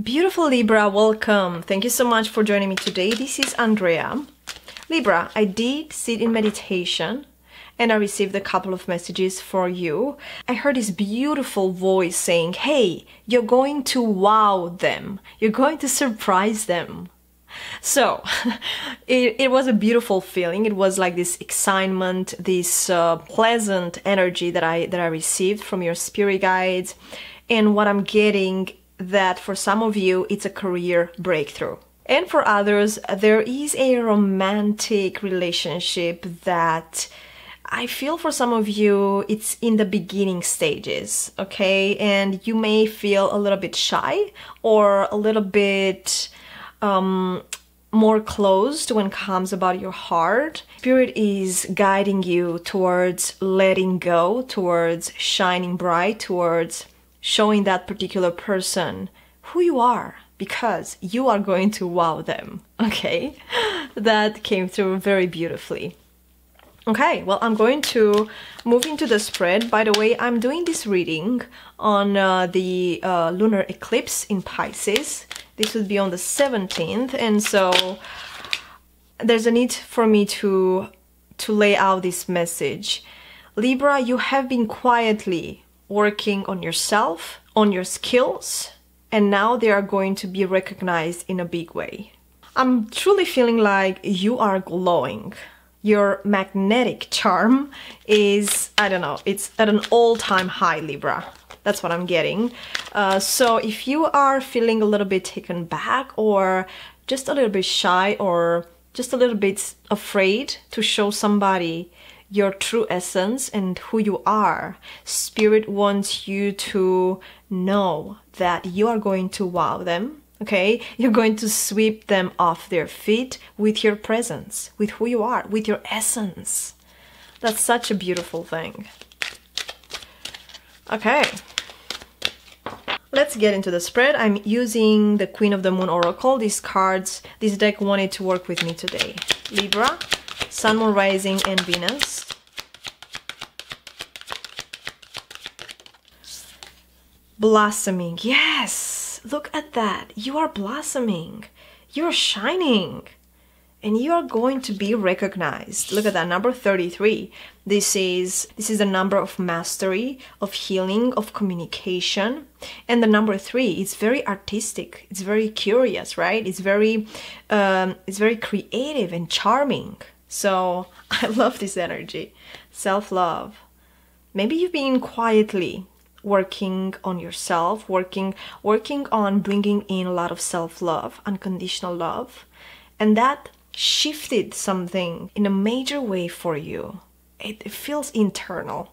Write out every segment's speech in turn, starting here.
Beautiful Libra, welcome. Thank you so much for joining me today. This is Andrea. Libra, I did sit in meditation and I received a couple of messages for you. I heard this beautiful voice saying, Hey, you're going to wow them, you're going to surprise them. So it, it was a beautiful feeling. It was like this excitement, this uh, pleasant energy that I that I received from your spirit guides, and what I'm getting that for some of you it's a career breakthrough. And for others, there is a romantic relationship that I feel for some of you it's in the beginning stages, okay? And you may feel a little bit shy or a little bit um, more closed when it comes about your heart. Spirit is guiding you towards letting go, towards shining bright, towards showing that particular person who you are because you are going to wow them, okay? That came through very beautifully. Okay, well, I'm going to move into the spread. By the way, I'm doing this reading on uh, the uh, lunar eclipse in Pisces. This would be on the 17th, and so there's a need for me to to lay out this message. Libra, you have been quietly working on yourself, on your skills, and now they are going to be recognized in a big way. I'm truly feeling like you are glowing your magnetic charm is, I don't know, it's at an all-time high, Libra. That's what I'm getting. Uh, so if you are feeling a little bit taken back or just a little bit shy or just a little bit afraid to show somebody your true essence and who you are, Spirit wants you to know that you are going to wow them okay? You're going to sweep them off their feet with your presence, with who you are, with your essence. That's such a beautiful thing. Okay. Let's get into the spread. I'm using the Queen of the Moon Oracle. These cards, this deck wanted to work with me today. Libra, Sun, Moon, Rising, and Venus. Blossoming, yes! look at that. You are blossoming. You're shining. And you are going to be recognized. Look at that number 33. This is this is the number of mastery, of healing, of communication. And the number 3 is very artistic. It's very curious, right? It's very um, it's very creative and charming. So, I love this energy. Self-love. Maybe you've been quietly working on yourself working working on bringing in a lot of self-love unconditional love. And that shifted something in a major way for you. It, it feels internal.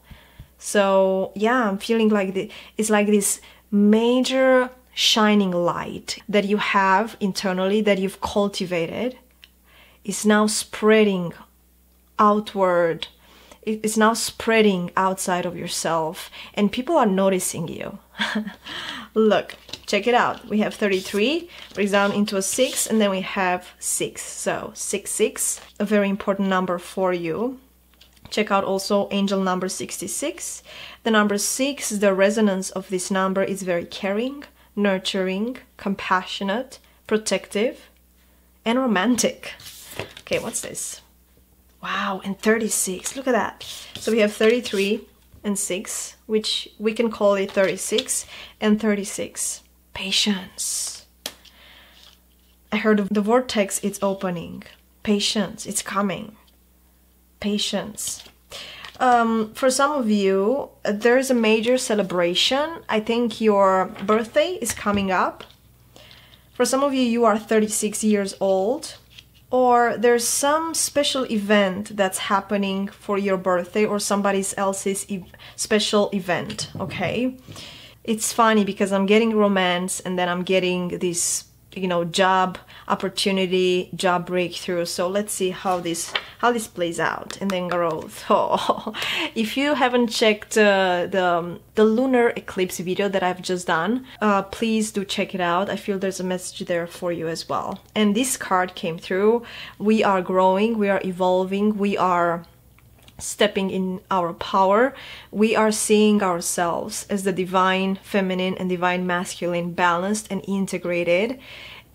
So yeah i'm feeling like the, it's like this major shining light that you have internally that you've cultivated is now spreading outward it's now spreading outside of yourself and people are noticing you. Look, check it out. We have 33, breaks down into a 6, and then we have 6. So 6, 6, a very important number for you. Check out also angel number 66. The number 6, the resonance of this number is very caring, nurturing, compassionate, protective, and romantic. Okay, what's this? Wow, and 36. Look at that. So we have 33 and 6, which we can call it 36 and 36. Patience. I heard the vortex it's opening. Patience, it's coming. Patience. Um, for some of you, there's a major celebration. I think your birthday is coming up. For some of you, you are 36 years old or there's some special event that's happening for your birthday or somebody else's e special event, okay? It's funny because I'm getting romance and then I'm getting this you know job opportunity job breakthrough. So let's see how this how this plays out and then growth. Oh if you haven't checked uh, the um, the lunar eclipse video that i've just done uh, please do check it out. I feel there's a message there for you as well. And this card came through. We are growing. We are evolving. We are stepping in our power, we are seeing ourselves as the divine feminine and divine masculine balanced and integrated.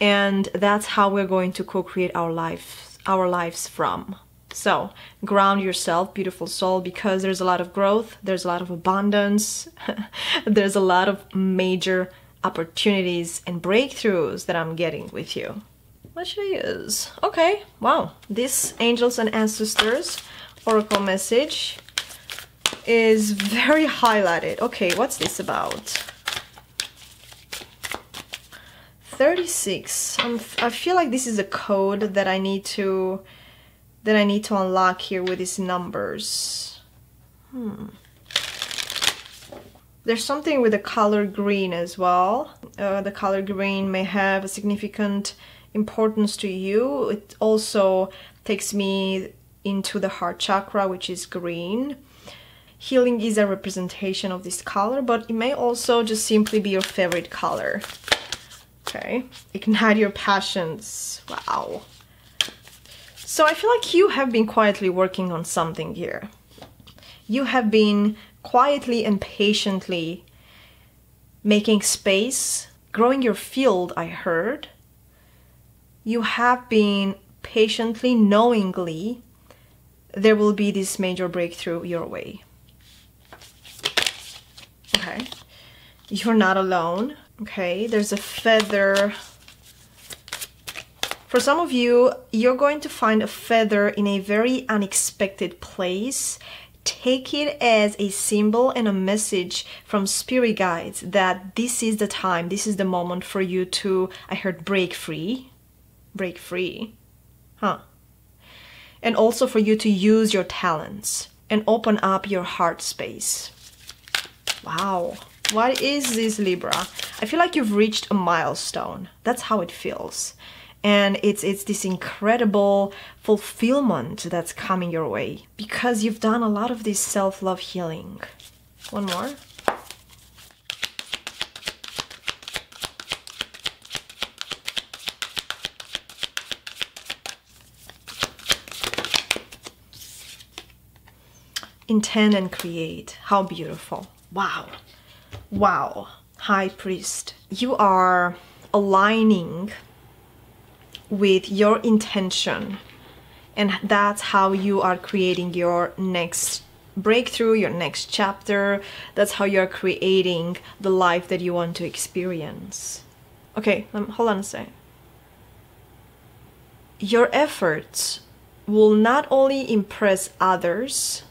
And that's how we're going to co-create our life, our lives from. So, ground yourself, beautiful soul, because there's a lot of growth, there's a lot of abundance, there's a lot of major opportunities and breakthroughs that I'm getting with you. What should I use? Okay, wow. These Angels and Ancestors Oracle message is very highlighted. Okay, what's this about? 36. I'm, I feel like this is a code that I need to that I need to unlock here with these numbers. Hmm. There's something with the color green as well. Uh, the color green may have a significant importance to you. It also takes me into the heart chakra, which is green. Healing is a representation of this color, but it may also just simply be your favorite color. Okay, ignite your passions. Wow. So I feel like you have been quietly working on something here. You have been quietly and patiently making space, growing your field, I heard. You have been patiently, knowingly, there will be this major breakthrough your way. Okay. You're not alone. Okay. There's a feather. For some of you, you're going to find a feather in a very unexpected place take it as a symbol and a message from spirit guides that this is the time, this is the moment for you to, I heard, break free. Break free. Huh. And also for you to use your talents and open up your heart space. Wow. What is this, Libra? I feel like you've reached a milestone. That's how it feels and it's it's this incredible fulfillment that's coming your way because you've done a lot of this self-love healing one more intend and create. How beautiful. Wow. Wow. High priest you are aligning with your intention. And that's how you are creating your next breakthrough your next chapter. That's how you're creating the life that you want to experience. Okay um, hold on a second your efforts will not only impress others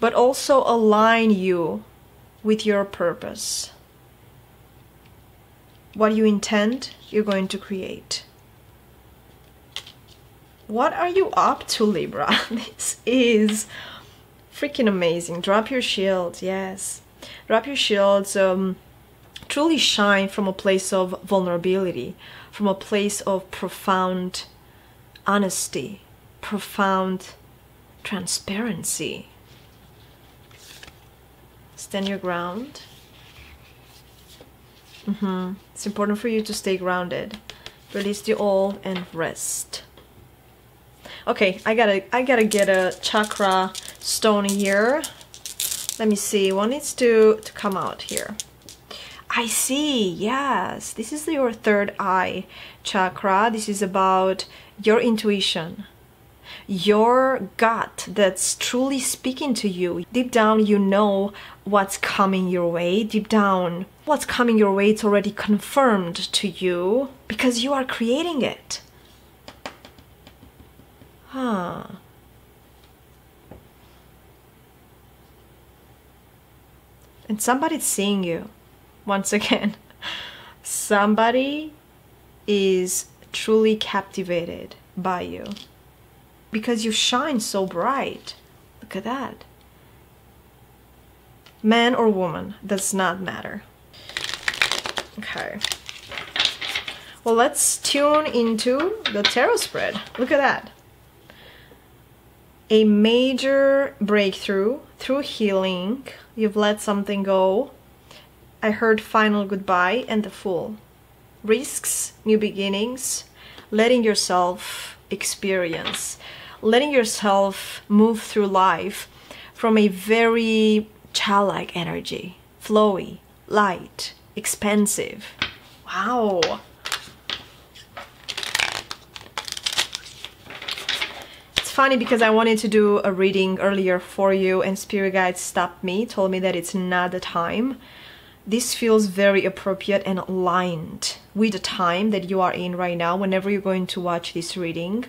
but also align you with your purpose what you intend you're going to create what are you up to, Libra? this is freaking amazing. Drop your shields, yes. Drop your shields. Um, truly shine from a place of vulnerability, from a place of profound honesty, profound transparency. Stand your ground. Mm -hmm. It's important for you to stay grounded. Release the all and rest. Okay, I gotta I gotta get a chakra stone here. Let me see. One needs to to come out here. I see. Yes, this is your third eye chakra. This is about your intuition, your gut that's truly speaking to you. Deep down, you know what's coming your way. Deep down, what's coming your way, it's already confirmed to you because you are creating it. Huh. And somebody's seeing you. Once again, somebody is truly captivated by you because you shine so bright. Look at that. Man or woman does not matter. Okay. Well, let's tune into the tarot spread. Look at that a major breakthrough through healing. You've let something go. I heard final goodbye and the fool. Risks, new beginnings, letting yourself experience, letting yourself move through life from a very childlike energy, flowy, light, expansive. Wow. It's funny because I wanted to do a reading earlier for you and spirit guides stopped me, told me that it's not the time. This feels very appropriate and aligned with the time that you are in right now whenever you're going to watch this reading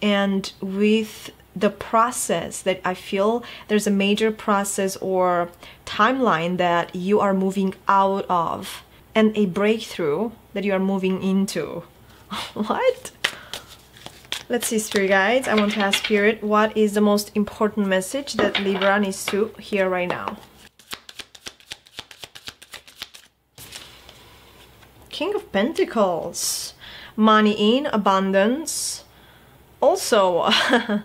and with the process that I feel there's a major process or timeline that you are moving out of and a breakthrough that you are moving into. what? Let's see, Spirit Guides. I want to ask Spirit, what is the most important message that Libra needs to hear right now? King of Pentacles. Money in, abundance. Also,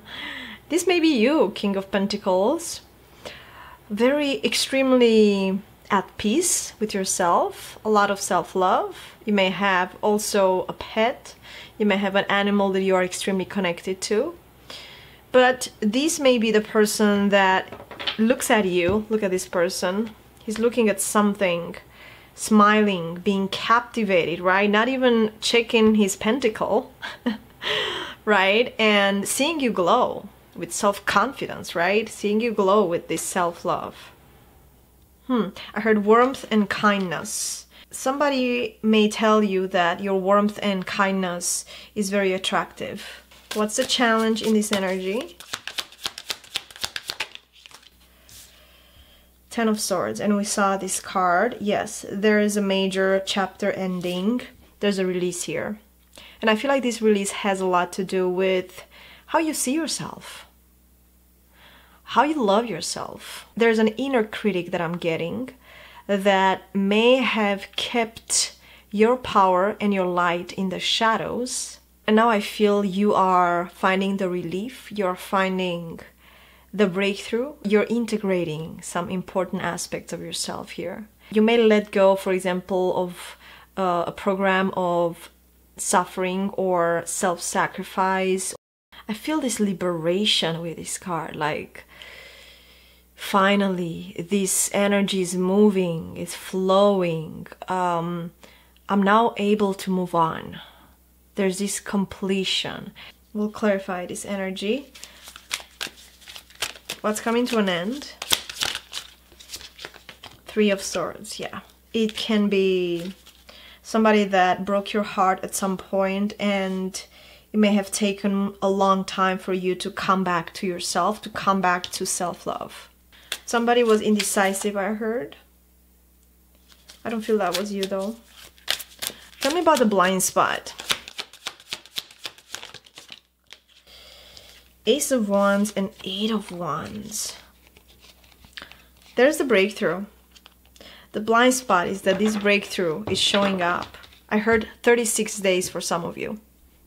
This may be you, King of Pentacles. Very extremely at peace with yourself, a lot of self-love. You may have also a pet. You may have an animal that you are extremely connected to. But this may be the person that looks at you. Look at this person. He's looking at something, smiling, being captivated, right? Not even checking his pentacle, right? And seeing you glow with self-confidence, right? Seeing you glow with this self-love. Hmm, I heard warmth and kindness. Somebody may tell you that your warmth and kindness is very attractive. What's the challenge in this energy? Ten of Swords, and we saw this card. Yes, there is a major chapter ending. There's a release here. And I feel like this release has a lot to do with how you see yourself, how you love yourself. There's an inner critic that I'm getting that may have kept your power and your light in the shadows. And now I feel you are finding the relief, you're finding the breakthrough, you're integrating some important aspects of yourself here. You may let go, for example, of uh, a program of suffering or self sacrifice I feel this liberation with this card. Like, finally, this energy is moving, it's flowing. Um, I'm now able to move on. There's this completion. We'll clarify this energy. What's coming to an end? Three of Swords, yeah. It can be somebody that broke your heart at some point and it may have taken a long time for you to come back to yourself, to come back to self-love. Somebody was indecisive, I heard. I don't feel that was you though. Tell me about the blind spot. Ace of Wands and Eight of Wands. There's the breakthrough. The blind spot is that this breakthrough is showing up. I heard 36 days for some of you.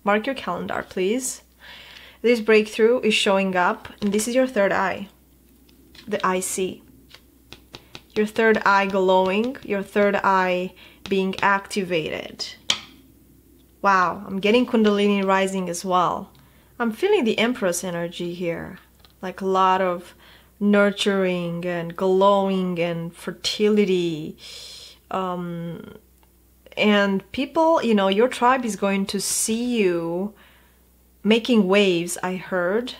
Mark your calendar, please. This breakthrough is showing up, and this is your third eye. The eye see. Your third eye glowing, your third eye being activated. Wow, I'm getting Kundalini rising as well. I'm feeling the Empress energy here. Like a lot of nurturing and glowing and fertility. Um, and people, you know, your tribe is going to see you making waves, I heard.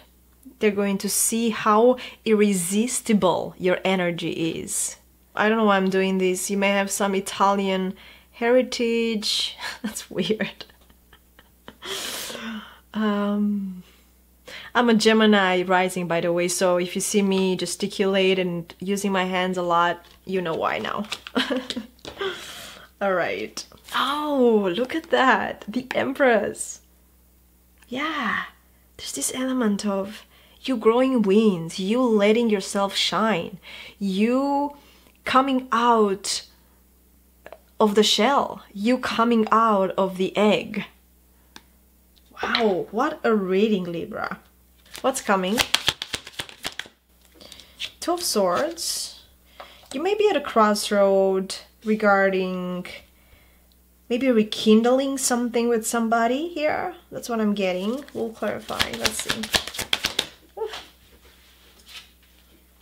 They're going to see how irresistible your energy is. I don't know why I'm doing this. You may have some Italian heritage. That's weird. um, I'm a Gemini rising, by the way, so if you see me gesticulate and using my hands a lot, you know why now. All right. Oh, look at that. The Empress. Yeah, there's this element of you growing wings, you letting yourself shine, you coming out of the shell, you coming out of the egg. Wow, what a reading, Libra what's coming. Two of Swords. You may be at a crossroad regarding maybe rekindling something with somebody here. That's what I'm getting. We'll clarify. Let's see.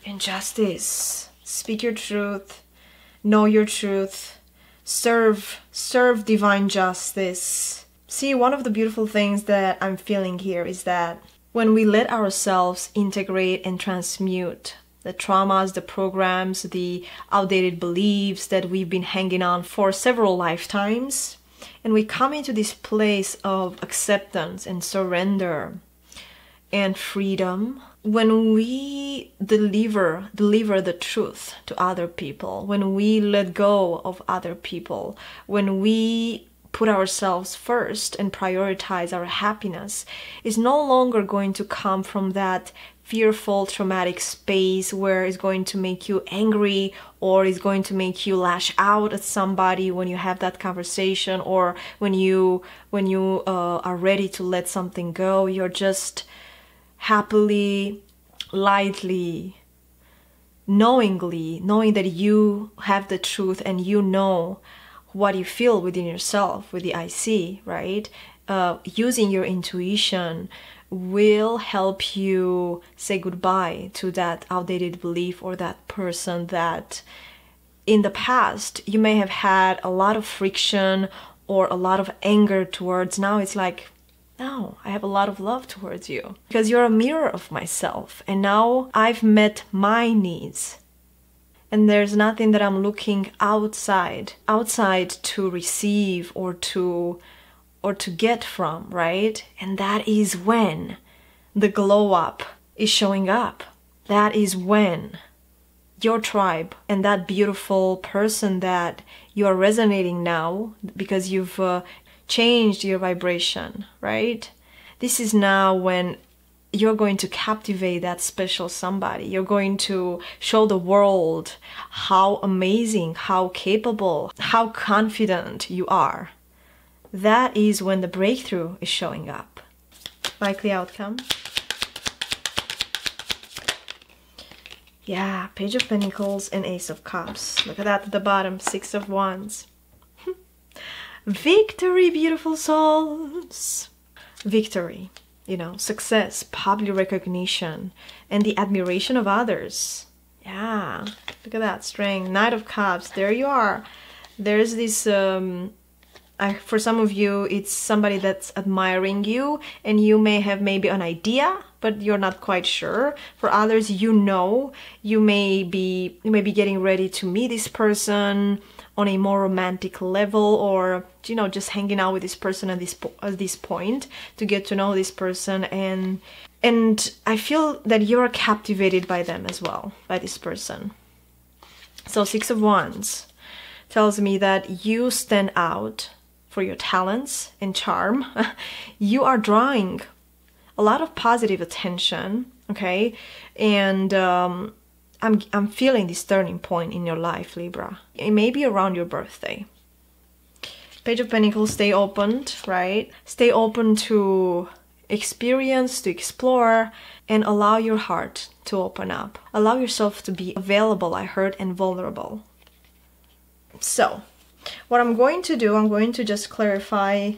Injustice. Speak your truth. Know your truth. Serve. Serve divine justice. See, one of the beautiful things that I'm feeling here is that when we let ourselves integrate and transmute the traumas, the programs, the outdated beliefs that we've been hanging on for several lifetimes, and we come into this place of acceptance and surrender and freedom when we deliver deliver the truth to other people when we let go of other people when we put ourselves first and prioritize our happiness is no longer going to come from that fearful traumatic space where it's going to make you angry or it's going to make you lash out at somebody when you have that conversation or when you when you uh, are ready to let something go. You're just happily lightly knowingly knowing that you have the truth and you know what you feel within yourself with the IC, right? Uh, using your intuition will help you say goodbye to that outdated belief or that person that in the past you may have had a lot of friction or a lot of anger towards. Now it's like, no, I have a lot of love towards you because you're a mirror of myself. And now I've met my needs and there's nothing that I'm looking outside outside to receive or to or to get from, right? And that is when the glow up is showing up. That is when your tribe and that beautiful person that you are resonating now because you've uh, changed your vibration, right? This is now when you're going to captivate that special somebody. You're going to show the world how amazing, how capable, how confident you are. That is when the breakthrough is showing up. Likely outcome. Yeah, Page of Pentacles and Ace of Cups. Look at that at the bottom, Six of Wands. Victory, beautiful souls. Victory you know, success, public recognition, and the admiration of others. Yeah, look at that strength. Knight of Cups, there you are. There's this, um, I, for some of you, it's somebody that's admiring you, and you may have maybe an idea, but you're not quite sure. For others, you know, you may be, you may be getting ready to meet this person, on a more romantic level or you know just hanging out with this person at this at this point to get to know this person and and I feel that you're captivated by them as well by this person. So 6 of wands tells me that you stand out for your talents and charm. you are drawing a lot of positive attention, okay? And um I'm, I'm feeling this turning point in your life, Libra. It may be around your birthday. Page of Pentacles, stay opened, right? Stay open to experience, to explore, and allow your heart to open up. Allow yourself to be available, I heard, and vulnerable. So, what I'm going to do, I'm going to just clarify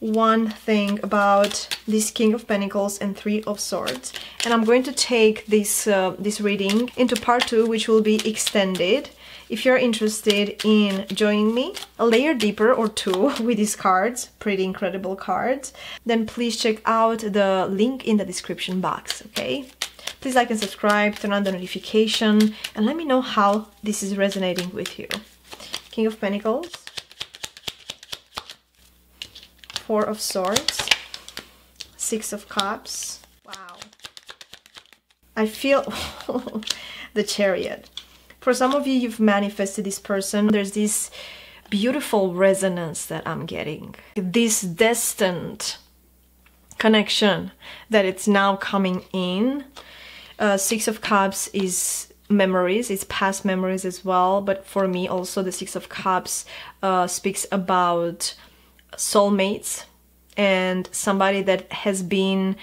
one thing about this King of Pentacles and Three of Swords. And I'm going to take this, uh, this reading into part two, which will be extended. If you're interested in joining me a layer deeper or two with these cards, pretty incredible cards, then please check out the link in the description box, okay? Please like and subscribe, turn on the notification, and let me know how this is resonating with you. King of Pentacles, Four of Swords, Six of Cups. Wow. I feel the Chariot. For some of you, you've manifested this person. There's this beautiful resonance that I'm getting. This destined connection that it's now coming in. Uh, Six of Cups is memories, it's past memories as well. But for me, also, the Six of Cups uh, speaks about soulmates and somebody that has been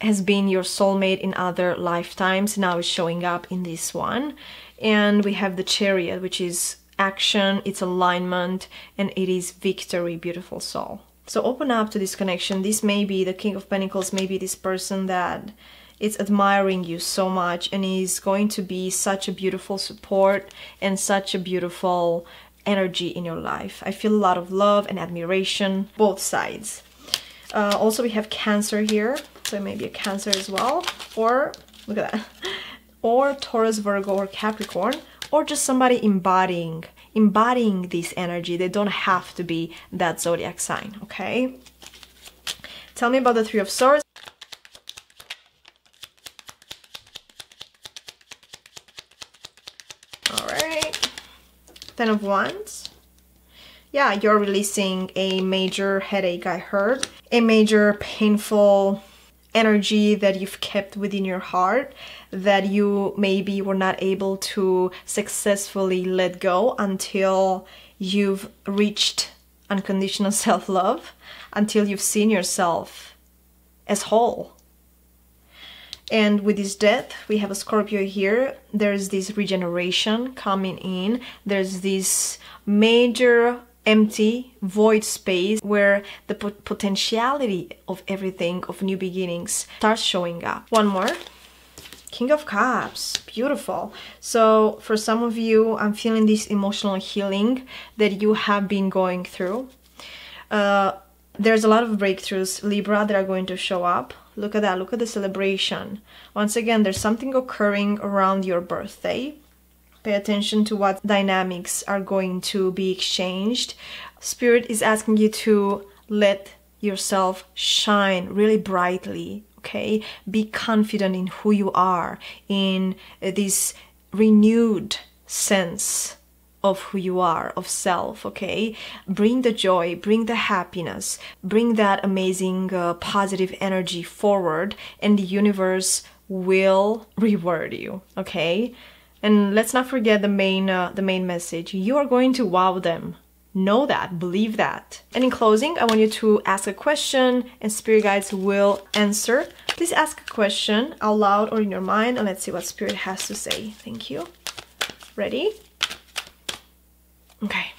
has been your soulmate in other lifetimes now is showing up in this one. And we have the chariot which is action it's alignment and it is victory beautiful soul. So open up to this connection. This may be the king of pentacles maybe this person that it's admiring you so much and is going to be such a beautiful support and such a beautiful energy in your life. I feel a lot of love and admiration, both sides. Uh, also, we have Cancer here, so maybe a Cancer as well, or look at that, or Taurus, Virgo, or Capricorn, or just somebody embodying embodying this energy. They don't have to be that zodiac sign, okay? Tell me about the Three of Swords. Ten of Wands. Yeah, you're releasing a major headache, I heard. A major painful energy that you've kept within your heart that you maybe were not able to successfully let go until you've reached unconditional self love, until you've seen yourself as whole. And with this death, we have a Scorpio here. There's this regeneration coming in. There's this major empty void space where the potentiality of everything of new beginnings starts showing up. One more. King of cups. Beautiful. So for some of you i'm feeling this emotional healing that you have been going through. Uh, there's a lot of breakthroughs libra that are going to show up look at that look at the celebration once again there's something occurring around your birthday Pay attention to what dynamics are going to be exchanged. Spirit is asking you to let yourself shine really brightly, okay? Be confident in who you are, in uh, this renewed sense of who you are, of self, okay? Bring the joy, bring the happiness, bring that amazing uh, positive energy forward, and the universe will reward you, okay? And let's not forget the main uh, the main message. You are going to wow them. Know that, believe that. And in closing, I want you to ask a question and spirit guides will answer. Please ask a question out loud or in your mind and let's see what spirit has to say. Thank you. Ready? Okay.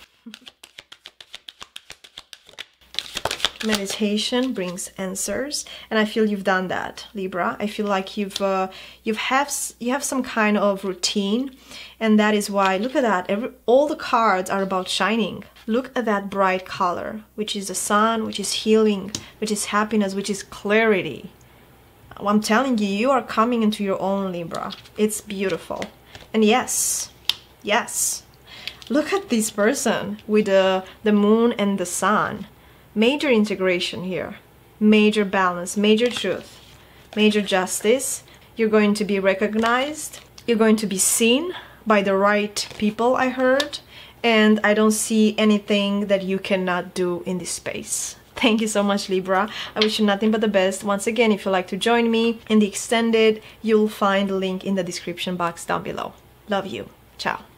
meditation brings answers and i feel you've done that libra. I feel like you've uh, you've have you have some kind of routine and that is why look at that Every, all the cards are about shining. Look at that bright color which is the sun which is healing which is happiness which is clarity. I'm telling you you are coming into your own libra. It's beautiful. And yes yes look at this person with the the moon and the sun major integration here, major balance, major truth, major justice. You're going to be recognized, you're going to be seen by the right people, I heard, and I don't see anything that you cannot do in this space. Thank you so much, Libra. I wish you nothing but the best. Once again, if you'd like to join me in the extended, you'll find the link in the description box down below. Love you. Ciao.